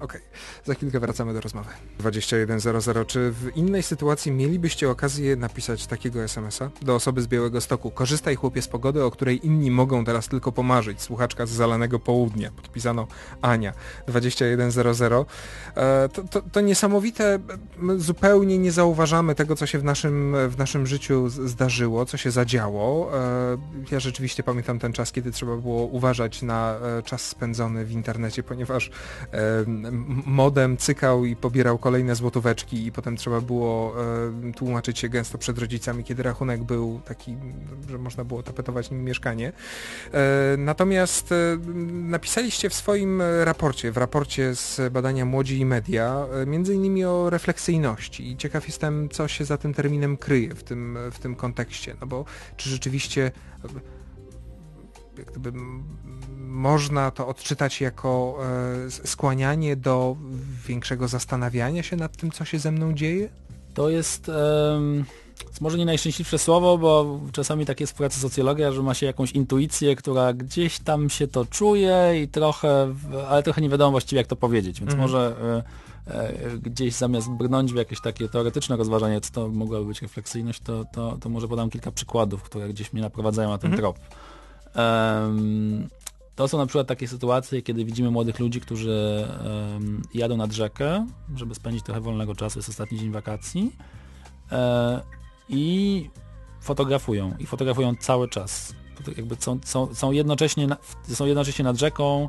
okay. za chwilkę wracamy do rozmowy. 2100. Czy w innej sytuacji mielibyście okazję napisać takiego SMS-a do osoby z Białego Stoku? Korzystaj chłopie z pogody, o której inni mogą teraz tylko pomarzyć. Słuchaczka z Zalanego Południa. Podpisano Ania. 2100. E, to, to, to niesamowite, zupełnie nie zauważamy tego, co się w naszym, w naszym życiu zdarzyło, co się zadziało. E, ja rzeczywiście pamiętam ten czas, kiedy trzeba było uważać na e, czas spędzony w internecie, ponieważ modem cykał i pobierał kolejne złotóweczki i potem trzeba było tłumaczyć się gęsto przed rodzicami, kiedy rachunek był taki, że można było tapetować nim mieszkanie. Natomiast napisaliście w swoim raporcie, w raporcie z badania Młodzi i Media, e, między innymi o refleksyjności i ciekaw jestem, co się za tym terminem kryje w tym, w tym kontekście, no bo czy rzeczywiście jak gdyby można to odczytać jako e, skłanianie do większego zastanawiania się nad tym, co się ze mną dzieje? To jest... Um może nie najszczęśliwsze słowo, bo czasami tak jest w pracy socjologia, że ma się jakąś intuicję, która gdzieś tam się to czuje i trochę, ale trochę nie wiadomo właściwie jak to powiedzieć, więc mm. może e, gdzieś zamiast brnąć w jakieś takie teoretyczne rozważanie, co to mogłaby być refleksyjność, to, to, to może podam kilka przykładów, które gdzieś mnie naprowadzają na ten mm. trop. Um, to są na przykład takie sytuacje, kiedy widzimy młodych ludzi, którzy um, jadą nad rzekę, żeby spędzić trochę wolnego czasu, jest ostatni dzień wakacji. E, i fotografują. I fotografują cały czas. Jakby są, są, są, jednocześnie, są jednocześnie nad rzeką,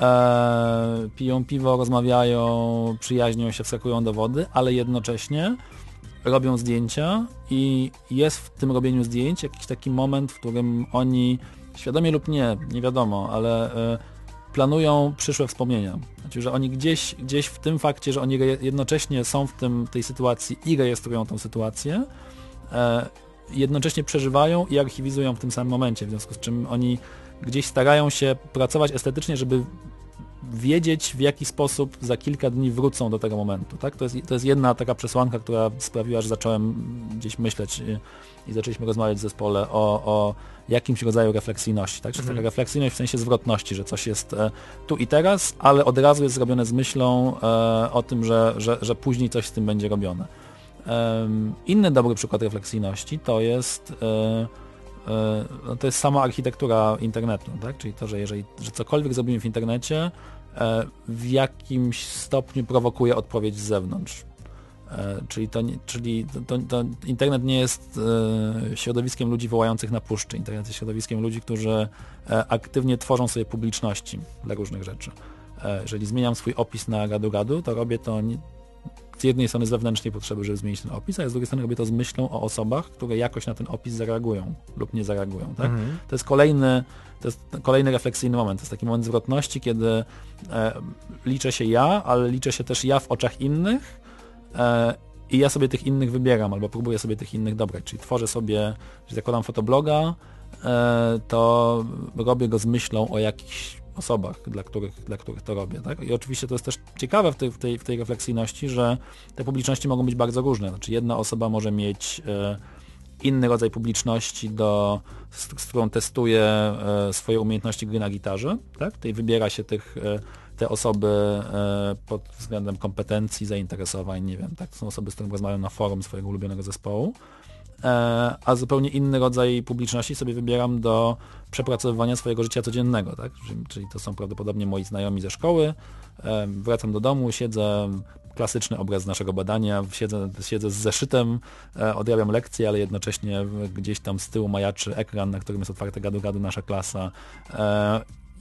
e, piją piwo, rozmawiają, przyjaźnią się, wskakują do wody, ale jednocześnie robią zdjęcia i jest w tym robieniu zdjęć jakiś taki moment, w którym oni, świadomie lub nie, nie wiadomo, ale e, planują przyszłe wspomnienia. Znaczy, że oni gdzieś, gdzieś w tym fakcie, że oni jednocześnie są w tym, tej sytuacji i rejestrują tą sytuację, E, jednocześnie przeżywają i archiwizują w tym samym momencie, w związku z czym oni gdzieś starają się pracować estetycznie, żeby wiedzieć w jaki sposób za kilka dni wrócą do tego momentu. Tak? To, jest, to jest jedna taka przesłanka, która sprawiła, że zacząłem gdzieś myśleć i, zaczęliśmy rozmawiać w zespole o, o jakimś rodzaju refleksyjności. Tak? Czyli mhm. taka refleksyjność w sensie zwrotności, że coś jest e, tu i teraz, ale od razu jest zrobione z myślą e, o tym, że, że, że później coś z tym będzie robione. Inny dobry przykład refleksyjności to jest e, no to jest sama architektura internetu, tak? czyli to, że jeżeli że cokolwiek zrobimy w internecie, e, w jakimś stopniu prowokuje odpowiedź z zewnątrz. Czyli, to, czyli to, to, internet nie jest środowiskiem ludzi wołających na puszczy. Internet jest środowiskiem ludzi, którzy aktywnie tworzą sobie publiczności dla różnych rzeczy. Jeżeli zmieniam swój opis na gadu-gadu, to robię to z jednej strony z wewnętrznej potrzeby, żeby zmienić ten opis, a z drugiej strony robię to z myślą o osobach, które jakoś na ten opis zareagują lub nie zareagują. Tak? Mhm. To jest kolejny to jest kolejny refleksyjny moment. To jest taki moment zwrotności, kiedy e, liczę się ja, ale liczę się też ja w oczach innych e, i ja sobie tych innych wybieram, albo próbuję sobie tych innych dobrać. Czyli tworzę sobie, że zakładam fotobloga, e, to robię go z myślą o jakichś osobach, dla których, dla których to robię. Tak? I oczywiście to jest też ciekawe w tej, w, tej, w tej refleksyjności, że te publiczności mogą być bardzo różne. Znaczy jedna osoba może mieć e, inny rodzaj publiczności, do, z, z którą testuje e, swoje umiejętności gry na gitarze. Tak? Tutaj wybiera się tych, e, te osoby pod względem kompetencji, zainteresowań, nie wiem, tak? Są osoby, z którymi rozmawiam na forum swojego ulubionego zespołu. E, a zupełnie inny rodzaj publiczności sobie wybieram do przepracowywania swojego życia codziennego, tak? Czyli to są prawdopodobnie moi znajomi ze szkoły, e, wracam do domu, siedzę, klasyczny obraz naszego badania, siedzę, siedzę z zeszytem, e, odrabiam lekcje, ale jednocześnie gdzieś tam z tyłu majaczy ekran, na którym jest otwarte gadu-gadu nasza klasa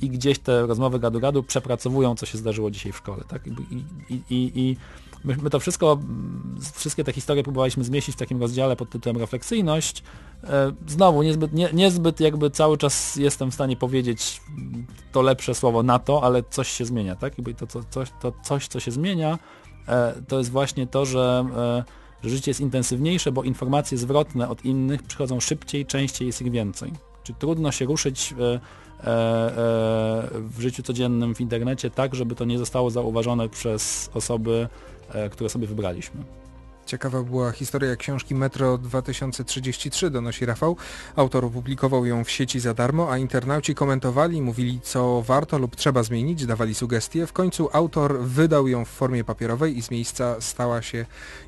i gdzieś te rozmowy gadu-gadu przepracowują, co się zdarzyło dzisiaj w szkole. Tak? I, i, i, i my, to wszystko, wszystkie te historie próbowaliśmy zmieścić w takim rozdziale pod tytułem refleksyjność. E, znowu, niezbyt, nie, niezbyt jakby cały czas jestem w stanie powiedzieć to lepsze słowo na to, ale coś się zmienia, tak? I to, to, coś, to coś, co się zmienia, e, to jest właśnie to, że, e, że życie jest intensywniejsze, bo informacje zwrotne od innych przychodzą szybciej, częściej, jest ich więcej. Czyli trudno się ruszyć w życiu codziennym w internecie tak, żeby to nie zostało zauważone przez osoby które sobie wybraliśmy. Ciekawa była historia książki Metro 2033, donosi Rafał. Autor opublikował ją w sieci za darmo, a internauci komentowali, mówili co warto lub trzeba zmienić, dawali sugestie. W końcu autor wydał ją w formie papierowej i z miejsca stała się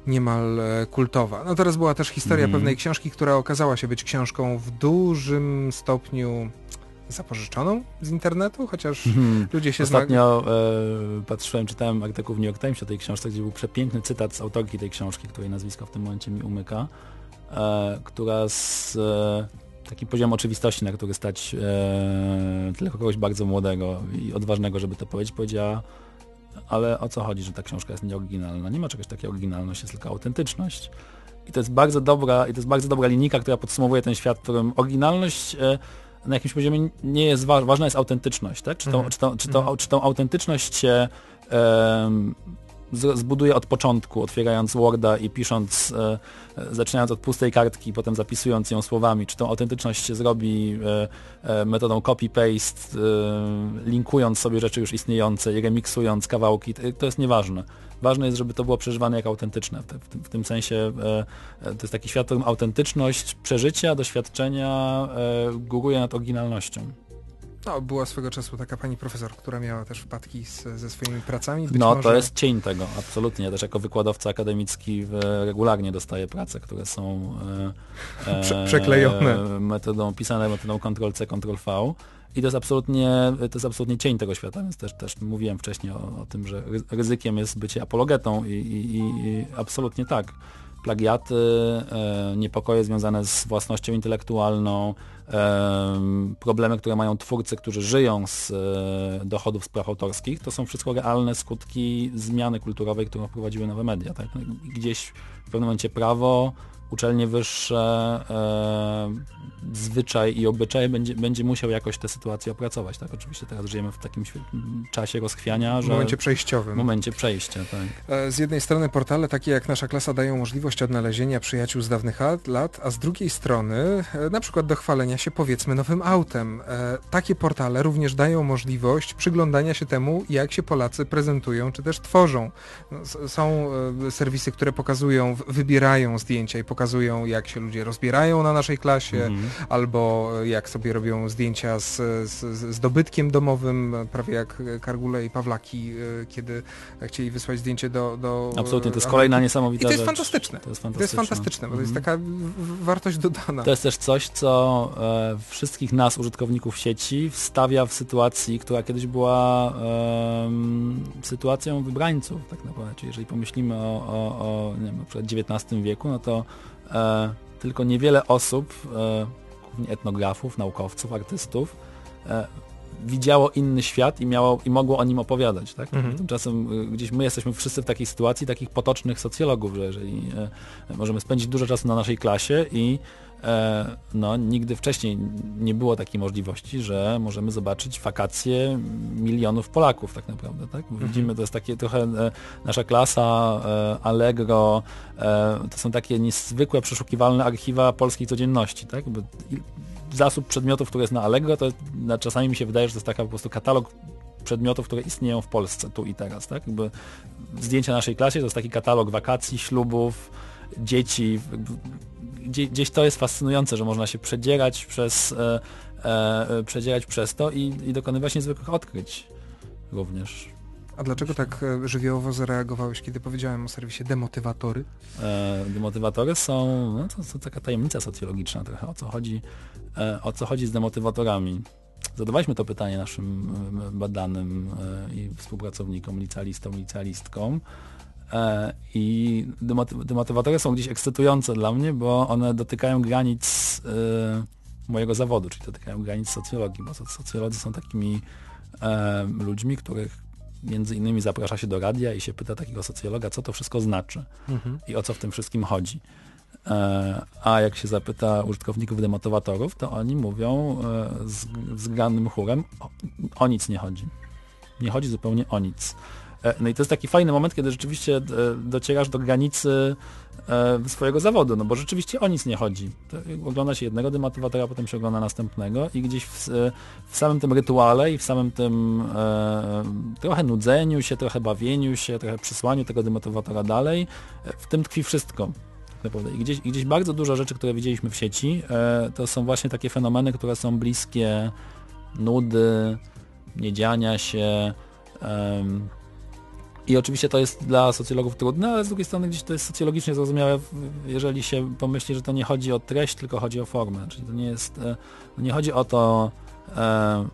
niemal e, kultowa. No teraz była też historia mm. pewnej książki, która okazała się być książką w dużym stopniu zapożyczoną z internetu, chociaż hmm. ludzie się Ostatnio e, patrzyłem, czytałem artykuł w New York Times o tej książce, gdzie był przepiękny cytat z autorki tej książki, której nazwisko w tym momencie mi umyka, e, która z e, takim poziomem oczywistości, na który stać e, tylko kogoś bardzo młodego i odważnego, żeby to powiedzieć, powiedziała ale o co chodzi, że ta książka jest nieoryginalna? Nie ma czegoś takiego oryginalność, jest tylko autentyczność. I to jest bardzo dobra, i to jest bardzo dobra linijka, która podsumowuje ten świat, w którym oryginalność e, na jakimś poziomie nie jest wa ważna jest autentyczność, tak? Czy, to, mhm. czy, czy, mhm. czy tą autentyczność się zbuduje od początku, otwierając Worda i pisząc, e, zaczynając od pustej kartki, potem zapisując ją słowami, czy tą autentyczność się zrobi e, e, metodą copy-paste, e, linkując sobie rzeczy już istniejące i remiksując kawałki, to jest nieważne. Ważne jest, żeby to było przeżywane jako autentyczne. W, tym, w tym sensie e, e, to jest taki świat, w którym autentyczność przeżycia, doświadczenia góruje nad oryginalnością. No, była swego czasu taka pani profesor, która miała też wpadki z, ze swoimi pracami. Być no, może... to jest cień tego, absolutnie. Ja też jako wykładowca akademicki regularnie dostaję prace, które są e, Prze przeklejone. Metodą, pisane metodą Ctrl-C, Ctrl-V. I to jest absolutnie, to jest absolutnie cień tego świata, więc też, też mówiłem wcześniej o, o tym, że ryzykiem jest bycie apologetą i, i, i absolutnie tak. Plagiaty, e, niepokoje związane z własnością intelektualną, problemy, które mają twórcy, którzy żyją z e, dochodów z praw autorskich, to są wszystko realne skutki zmiany kulturowej, którą wprowadziły nowe media. Tak? No gdzieś w pewnym momencie prawo uczelnie wyższe, e, zwyczaj i obyczaj będzie, będzie musiał jakoś tę sytuację opracować. Tak? Oczywiście teraz żyjemy w takim czasie rozchwiania, że... W momencie przejściowym. W momencie przejścia, tak. E, z jednej strony portale takie jak nasza klasa dają możliwość odnalezienia przyjaciół z dawnych lat, a z drugiej strony e, na przykład do chwalenia się powiedzmy nowym autem. E, takie portale również dają możliwość przyglądania się temu, jak się Polacy prezentują, czy też tworzą. Są serwisy, które pokazują, wybierają zdjęcia i pokazują pokazują, jak się ludzie rozbierają na naszej klasie, -hmm. albo jak sobie robią zdjęcia z, z, z, dobytkiem domowym, prawie jak Kargule i Pawlaki, e, kiedy chcieli wysłać zdjęcie do... do Absolutnie, to jest kolejna niesamowita I to jest rzecz. fantastyczne. To jest fantastyczne, to jest fantastyczne bo to jest mhm. taka wartość dodana. To jest też coś, co e, wszystkich nas, użytkowników sieci, wstawia w sytuacji, która kiedyś była e, sytuacją wybrańców, tak naprawdę. Czyli jeżeli pomyślimy o, o, o nie wiem, na przykład XIX wieku, no to e, tylko niewiele osób, e, głównie etnografów, naukowców, artystów, e, widziało inny świat i, miało, i mogło o nim opowiadać. Tak? Mhm. Tymczasem e, gdzieś my jesteśmy wszyscy w takiej sytuacji takich potocznych socjologów, że jeżeli e, możemy spędzić dużo czasu na naszej klasie i E, no, nigdy wcześniej nie było takiej możliwości, że możemy zobaczyć wakacje milionów Polaków tak naprawdę. Tak? Mhm. Widzimy, to jest takie trochę e, nasza klasa, e, Allegro, to są takie niezwykłe, przeszukiwalne archiwa polskiej codzienności. Tak? Zasób przedmiotów, który jest na Allegro, to czasami mi się wydaje, że to jest taka po prostu katalog przedmiotów, które istnieją w Polsce tu i teraz. Tak? Jakby zdjęcia naszej klasie to jest taki katalog wakacji, ślubów, dzieci, gdzieś to jest fascynujące, że można się przedzierać przez, e, e, przedzierać przez to i, i dokonywać niezwykłych odkryć również. A dlaczego tak e, żywiołowo zareagowałeś, kiedy powiedziałem o serwisie demotywatory? E, demotywatory są, no to, to taka tajemnica socjologiczna trochę, o co chodzi, e, o co chodzi z demotywatorami. Zadawaliśmy to pytanie naszym e, badanym e, i współpracownikom, licealistom, licealistkom. E, I demotywatory są gdzieś ekscytujące dla mnie, bo one dotykają granic e, mojego zawodu, czyli dotykają granic socjologii, bo socjolodzy są takimi e, ludźmi, których między innymi zaprasza się do radia i się pyta takiego socjologa, co to wszystko znaczy mhm. i o co w tym wszystkim chodzi. A jak się zapyta użytkowników demotywatorów, to oni mówią z, z chórem, o, o nic nie chodzi. Nie chodzi zupełnie o nic. E, No i to jest taki fajny moment, kiedy rzeczywiście e, docierasz do granicy e, swojego zawodu, no bo rzeczywiście o nic nie chodzi. Ogląda się jednego demotywatora, potem się ogląda następnego i gdzieś w, w samym tym rytuale i w samym tym e, trochę nudzeniu się, trochę bawieniu się, trochę przysłaniu tego demotywatora dalej, w tym tkwi wszystko. tak. I gdzieś, I gdzieś bardzo dużo rzeczy, które widzieliśmy w sieci, e, to są właśnie takie fenomeny, które są bliskie nudy, niedziania się, i oczywiście to jest dla socjologów trudne, ale z drugiej strony gdzieś to jest socjologicznie zrozumiałe, jeżeli się pomyśli, że to nie chodzi o treść, tylko chodzi o formę. Czyli to nie jest, e, nie chodzi o to, e,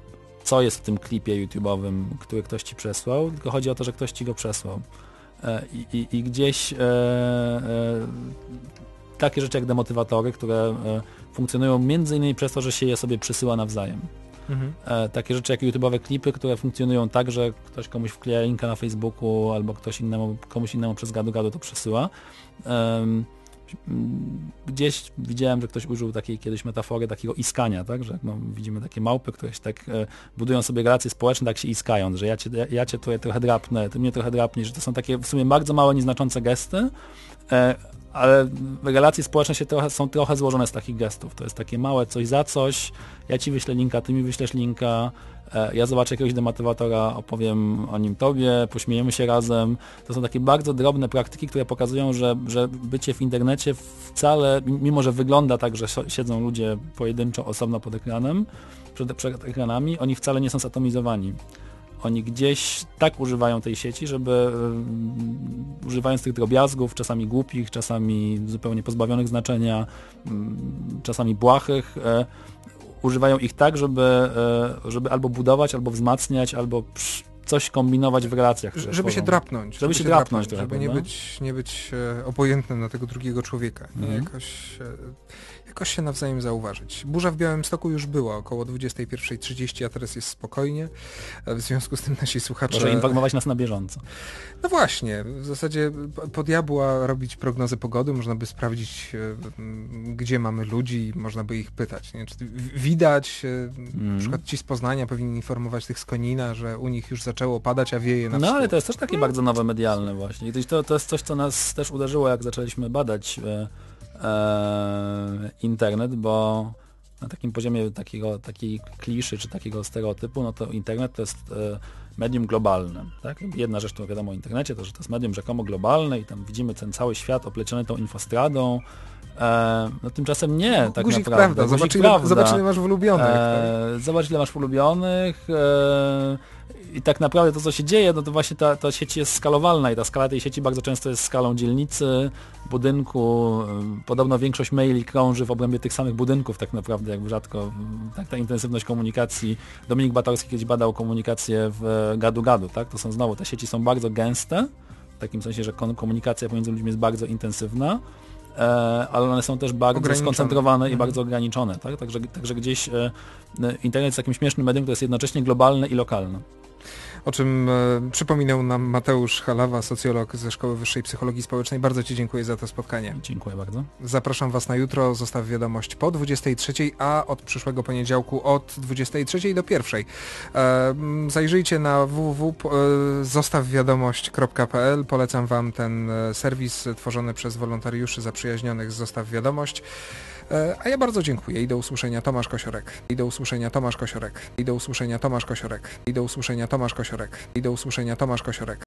co jest w tym klipie YouTube'owym, który ktoś ci przesłał, tylko chodzi o to, że ktoś ci go przesłał. E, I, i, i gdzieś takie rzeczy jak demotywatory, które funkcjonują między innymi przez to, że się je sobie przysyła nawzajem. Mhm. E, takie rzeczy jak YouTube'owe klipy, które funkcjonują tak, że ktoś komuś wkleja linka na Facebooku albo ktoś innemu, komuś innemu przez gadu gadu to przesyła. Mm, Gdzieś widziałem, że ktoś użył takiej kiedyś metafory takiego iskania, tak? że no, widzimy takie małpy, które się tak e, budują sobie relacje społeczne, tak się iskają, że ja cię, ja, ja cię tutaj trochę drapnę, ty mnie trochę drapniesz, że to są takie w sumie bardzo małe, nieznaczące gesty, e, ale relacje społeczne się trochę, są trochę złożone z takich gestów. To jest takie małe coś za coś, ja ci wyślę linka, ty mi wyślesz linka, e, ja zobaczę jakiegoś demotywatora, opowiem o nim tobie, pośmiejemy się razem. To są takie bardzo drobne praktyki, które pokazują, że, że bycie w internecie wcale, mimo że wygląda tak, że si- siedzą ludzie pojedynczo, osobno pod ekranem, przed, przed ekranami, oni wcale nie są zatomizowani. Oni gdzieś tak używają tej sieci, żeby um, używając tych drobiazgów, czasami głupich, czasami zupełnie pozbawionych znaczenia, mm, czasami błahych, e, używają ich tak, żeby, e, żeby albo budować, albo wzmacniać, albo coś kombinować w relacjach. Żeby się drapnąć. Żeby się drapnąć trochę, Żeby nie prawda? być, nie być e, obojętnym na tego drugiego człowieka. Mhm. Jakoś, e, jakoś się nawzajem zauważyć. Burza w Białymstoku już była około 21.30, a teraz jest spokojnie. E, W związku z tym nasi słuchacze... Proszę informować nas na bieżąco. No właśnie, w zasadzie po- diabła robić prognozy pogody, można by sprawdzić, e, gdzie mamy ludzi, można by ich pytać. Nie? Czy widać, e, na przykład ci z Poznania powinni informować tych z Konina, że u nich już zaczęło padać, a wieje na No ale wschód. to jest też takie bardzo nowe medialne właśnie. I to, to jest coś, co nas też uderzyło, jak zaczęliśmy badać e, internet, bo na takim poziomie takiego, takiej kliszy czy takiego stereotypu, no to internet to jest e, medium globalne. Tak? Jedna rzecz, którą wiadomo o internecie, to że to jest medium rzekomo globalne i tam widzimy ten cały świat opleciony tą infostradą. E, no tymczasem nie, tak Guzik naprawdę. prawda, Guzik zobacz ile, prawda. zobacz ile masz ulubionych. tak? E, zobacz ile masz ulubionych e, i tak naprawdę to co się dzieje, no to właśnie ta, ta sieć jest skalowalna i ta skala tej sieci bardzo często jest skalą dzielnicy, budynku. e, Podobno większość maili krąży w obrębie tych samych budynków tak naprawdę, jakby rzadko tak ta intensywność komunikacji. Dominik Batorski kiedyś badał komunikację w gadu-gadu, tak? To są znowu, te sieci są bardzo gęste, w takim sensie, że komunikacja pomiędzy ludźmi jest bardzo intensywna. E, ale one są też bardzo skoncentrowane i Mhm. bardzo ograniczone, tak? Także, także gdzieś e, internet jest takim śmiesznym medium, to jest jednocześnie globalne i lokalne. O czym e, przypominał nam Mateusz Halawa, socjolog ze Szkoły Wyższej Psychologii Społecznej. Bardzo Ci dziękuję za to spotkanie. Dziękuję bardzo. Zapraszam Was na jutro, zostaw wiadomość po 23, a od przyszłego poniedziałku od 23 do 1. E, zajrzyjcie na www.zostawwiadomość.pl. Polecam Wam ten e, serwis tworzony przez wolontariuszy zaprzyjaźnionych z Zostaw Wiadomość. E, a ja bardzo dziękuję i do usłyszenia Tomasz Kosiorek. I do usłyszenia Tomasz Kosiorek. I do usłyszenia Tomasz Kosiorek. I do usłyszenia Tomasz Kosiorek. I do usłyszenia Tomasz Kosiorek.